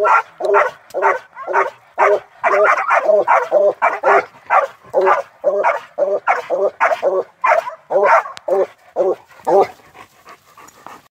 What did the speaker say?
Oh,